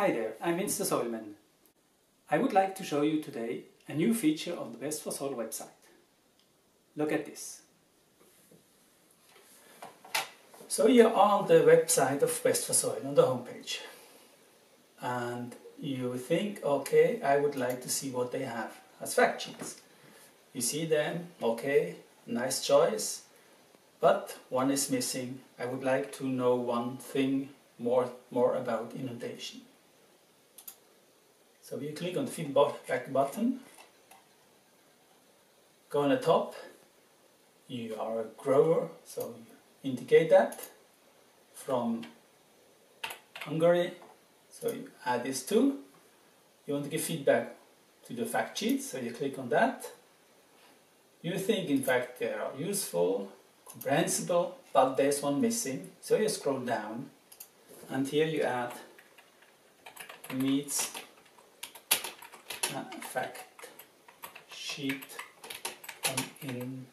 Hi there, I'm Mr. Solman. I would like to show you today a new feature on the Best4Soil website. Look at this. So you're on the website of Best4Soil on the homepage and you think, okay, I would like to see what they have as fact sheets. You see them, okay, nice choice, but one is missing. I would like to know one thing more, more about inundation. So you click on the feedback button, go on the top, you are a grower, so indicate that from Hungary, so you add this too. You want to give feedback to the fact sheet, so you click on that. You think in fact they are useful, comprehensible, but there's one missing, so you scroll down and here you add needs a fact sheet on inundation.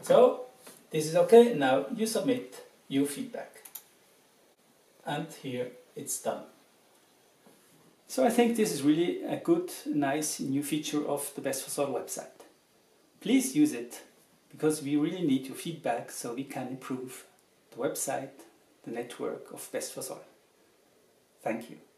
So this is okay, now you submit your feedback. And here it's done. So I think this is really a good, nice new feature of the Best4Soil website. Please use it because we really need your feedback so we can improve the website, the network of Best4Soil. Thank you.